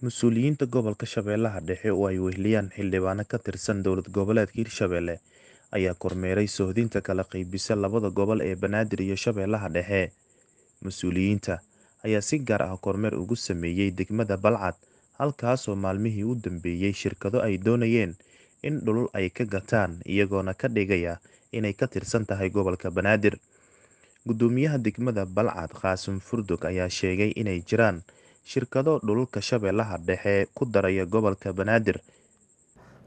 Mas'uuliyiinta gobolka Shabeellaha Dhexe oo ay weheliyaan xildhibaano ka tirsan dowlad goboleedka Hirshabelle ayaa kormeeray sohdinta kala qaybisa labada gobol ee Banaadir iyo Shabeellaha Dhexe. Mas'uuliyiinta ayaa si gaar ah kormeer ugu sameeyay degmada Balcad, halkaasoo maalmihii u dambeeyay shirkado ay doonayeen in dhulal ay ka gataan iyagoona ka dhigaya inay ka tirsan tahay gobolka Banaadir. Guddoomiyaha degmada Balcad Qaasim Furdug ayaa sheegay inay jiraan shirkado dhulalka Shabeellaha Dhexe ku daraya gobolka Banaadir.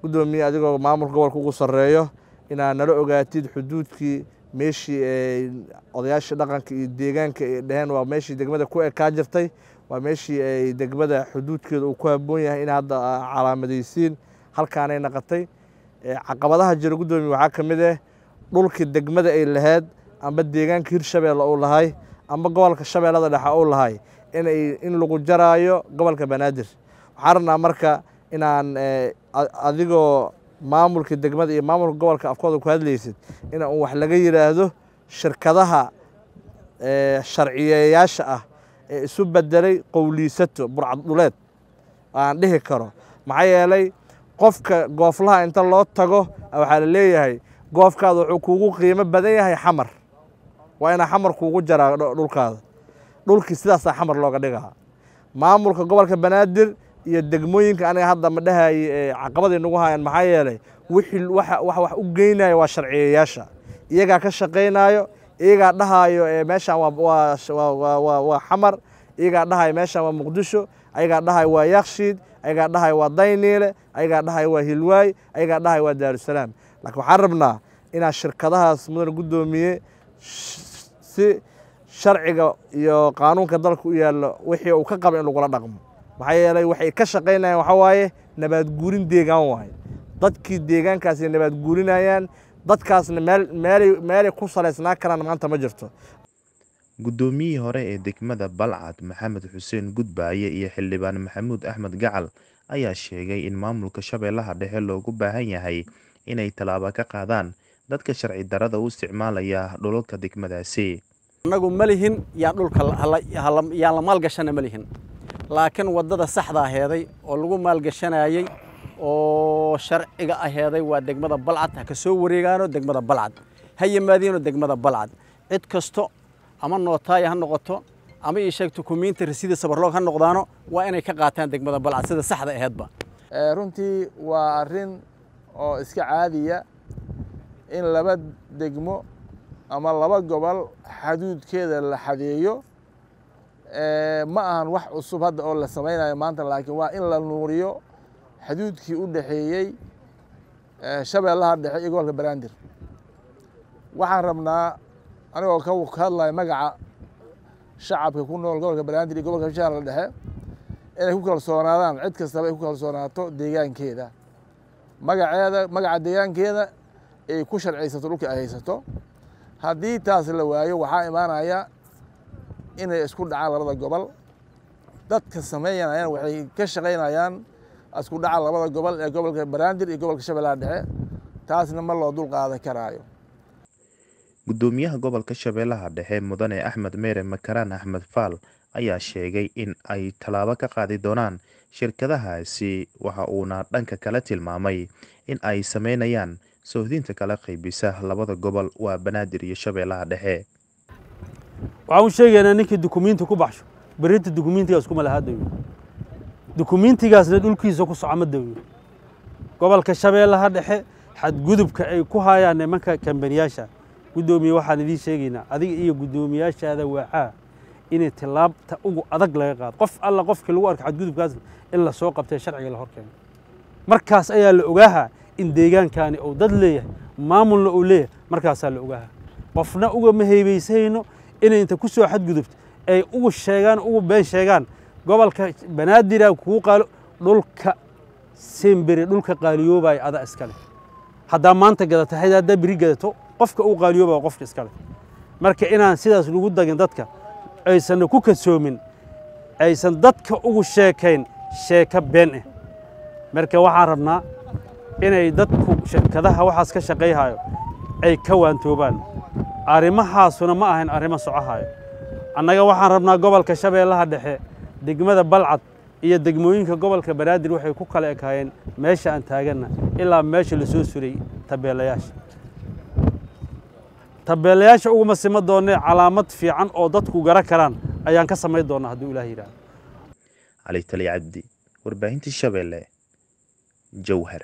gudoomiye adigoo maamulka gobolka ugu sarreeyo inaad nala ogaatid xuduudkii meeshii ay odayaashii dhaqanka iyo deegaanka ay dhaheen. Waa meeshii degmada ku ekaa jirtay waa meeshii ay degmada xuduudkeeda uu ku habboon yahay in hadda aa calaamadaysiin halkaanay naqatay. Caqabadaha jira guddoomiye waxaa ka mid ah dhulkii degmada ay lahayd amba deegaanka hirshabeelle uu lahay amba gobolka shabeellada dhexe uu lahay inay in lagu jaraayo gobolka banaadir. Waxaan rabnaa marka inaan adigoo maamulka degmada iyo maamulka gobolka afkooda ku hadlaysid in un wax laga yidhaahdo shirkadaha sharciyeyaasha ah ee isu bedelay qowliisato burcad dhuleed. Aan dhihi karo maxaa yeelay qofka gooflaha inta loo tago waxaa la leeyahay goofkaada wuxuu kuugu qiimo badan yahay xamar. Waa inaa xamar kuugu jaraa dhulkaada dhulkii sidaasaa xamar looga dhigaa maamulka gobolka banaadir iyo degmooyinka aniga hadda ma dhahaye caqabaday nagu hayaan maxaa yeelay wixii waxa wax u geynaya waa sharciyeyaasha. Iyagaa ka shaqaynayo iyagaa dhahayo meeshaan waa xamar iyagaa dhahayo meeshaan waa muqdisho ayagaa dhahayo waa yakshiid ayagaa dhahayo waa dayniile ayagaa dhahayo waa hilwaay ayagaa dhahayo waa daarusalaam. Laakiin waxaan rabnaa inaad shirkadahaas mudan guddoomiye si sharciga iyo qaanuunka dalka u yaallo wixii uu ka qaba in lagula dhaqmo. Maxaa yeelay waxay ka shaqaynayaan waxaa waaye nabaad guurin deegaan waaye. Dadkii deegaankaasay nabaad guurinayaan dadkaasna meel meelay meelay ku salaysnaa karaan maanta ma jirto. Guddoomiyihii hore ee degmada balcad maxamed xuseen gudbaaye iyo xildhibaan maxamuud axmed gacal ayaa sheegay in maamulka shabeellaha dhexe loogu baahan yahay inay tallaabo ka qaadaan dadka sharci darrada u isticmaalaya dhulalka degmadaasi annagu ma lihin yaa dhulka yaan la maalgashana ma lihin. Laakiin waddada saxda aheeday oo lagu maalgashanayey oo sharciga aheeday waa degmada balcad. Ha ka soo wareegaano degmada balcad. Ha yimaadiino degmada balcad. Cid kasto ama nootaaya ha noqoto ama ii sheeg dukumiinti rasiida sabarloog ha noqdaano waa inay ka qaataan degmada balcad sida saxda aheedba. Runtii waa arrin oo iska caadiya in laba degmo ama laba gobol xaduudkeeda la xadeeyo ma ahan wax cusub hadda oo la samaynayo maanta laakiin waa in la nuuriyo xaduudkii u dhexeeyey shabeellaha dhexe iyo gobolka banaadir waxaan rabnaa anigoo ka hadlaya magaca shacabka ku nool gobolka banaadir iyo gobolka shabeellaha dhexe inay ku kalsoonaadaan cid kastaba ay ku kalsoonaato deegaankeeda. Magaceeda magaca deegaankeeda ay ku sharciysato dhulka ay haysato haddii taas la waayo waxaa imaanaya inay isku dhacaan labada gobol. Dadka sameeyanayaan waxay ka shaqaynayaan isku dhaca labada gobol ee gobolka banaadir iyo gobolka shabeellaha dhexe. Taasna ma loo dul qaadan karaayo. Guddoomiyaha gobolka shabeellaha dhexe mudane axmed meere makaraan axmed faal ayaa sheegay in ay tallaabo ka qaadi doonaan shirkadahaasi waxa uuna dhanka kale tilmaamay in ay sameynayaan sohdinta kala qaybisa labada gobol waa banaadir iyo shabeellaha dhexe. Waxaan u sheegaynaa ninkii dukumiinti ku baxsho. Berrinta dukumiintigaas kuma lahaa dawiyo dukumiintigaasna dhulkiisa ku soco ma dawiyo gobolka shabeellaha dhexe xadgudubka ay ku hayaan nimanka kambaniyaasha. Guddoomiye waxaan idiin sheegaynaa adiga iyo guddoomiyaashaada waacaa inay tillaabta ugu adag laga qaado. Qof alla qofkii lagu arko xadgudubkaasna in la soo qabtee sharciga la horkeeno. Markaas ayaa la ogaahaa in deegaankaani uu dad leeyahay maamulna uu leeyahay markaasaa la ogaahaa qofna ugama heybaysayno inay inta ku soo xadgudubto ay ugu sheegaan ugu been sheegaan gobolka banaadira kuu qaalo dhulka sembere dhulka qaaliyoobaya adaa iskale haddaa maanta gadata hayd haddaa beri gadato qofka uu qaaliyoobaya qofka iskale marka inaan sidaas lagu dagin dadka aysanna ku kadsoomin aysan dadka ugu sheekayn sheeko been ah marka waxaan rabnaa inay dadku shirkadaha waxaas ka shaqayhayo ay ka waantoobaan. Arrimahaasuna ma ahayn arrimo socohayo annaga waxaan rabnaa gobolka shabeellaha dhexe degmada balcad iyo degmooyinka gobolka banaadir waxay ku kala ekaayeen meesha aan taaganna ilaa meesha la soo suray tabeelayaasha tabeelayaasha uguma sima doonee calaamad fiican oo dadku gara karaan ayaan ka samayn doonaa hadduu ilaah yidhaahdo. Cali tali cabdi warbaahinta shabeelle jowhar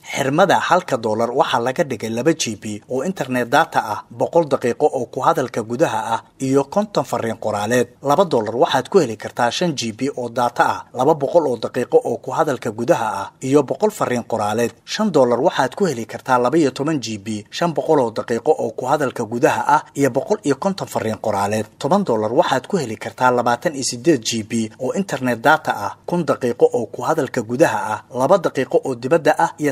xirmada halka doolar waxaa laga dhigay laba g b oo internet data ah boqol daqiiqo oo ku hadalka gudaha ah iyo konton fariin qoraaleed. Laba doolar waxaad ku heli kartaa shan g b oo data ah laba boqol oo daqiiqo oo ku hadalka gudaha ah iyo boqol fariin qoraaleed. Shan doolar waxaad ku heli kartaa laba iyo toban g b shan boqol oo daqiiqo oo ku hadalka gudaha ah iyo boqol iyo konton fariin qoraaleed. Toban doolar waxaad ku heli kartaa labaatan iyo sideed g b oo internet data ah kun daqiiqo oo ku hadalka gudaha ah laba daqiiqo oo dibadda ah iyo